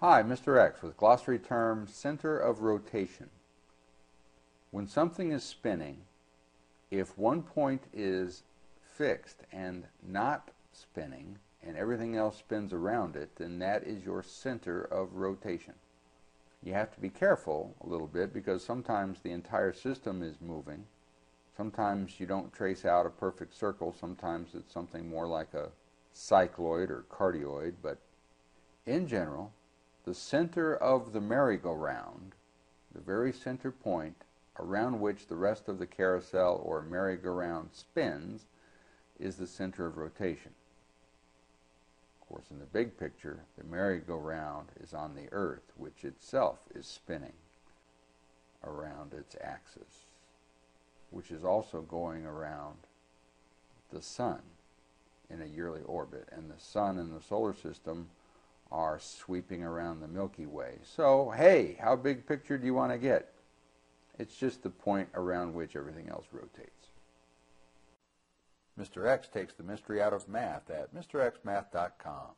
Hi, Mr. X with glossary term center of rotation. When something is spinning, if one point is fixed and not spinning and everything else spins around it, then that is your center of rotation. You have to be careful a little bit because sometimes the entire system is moving. Sometimes you don't trace out a perfect circle. Sometimes it's something more like a cycloid or cardioid. But in general, the center of the merry-go-round, the very center point around which the rest of the carousel or merry-go-round spins, is the center of rotation. Of course, in the big picture, the merry-go-round is on the Earth, which itself is spinning around its axis, which is also going around the Sun in a yearly orbit. And the Sun and the solar system are sweeping around the Milky Way. So, hey, how big picture do you want to get? It's just the point around which everything else rotates. Mr. X takes the mystery out of math at MrXmath.com.